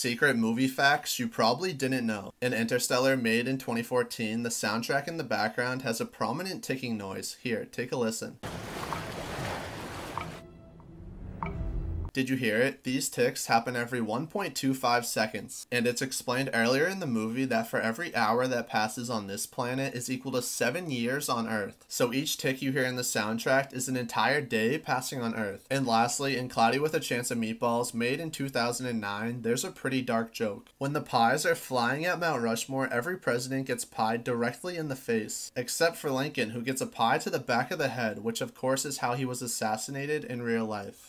Secret movie facts you probably didn't know. In Interstellar, made in 2014, the soundtrack in the background has a prominent ticking noise. Here, take a listen. Did you hear it? These ticks happen every 1.25 seconds, and it's explained earlier in the movie that for every hour that passes on this planet is equal to 7 years on Earth. So each tick you hear in the soundtrack is an entire day passing on Earth. And lastly, in Cloudy with a Chance of Meatballs, made in 2009, there's a pretty dark joke. When the pies are flying at Mount Rushmore, every president gets pied directly in the face, except for Lincoln, who gets a pie to the back of the head, which of course is how he was assassinated in real life.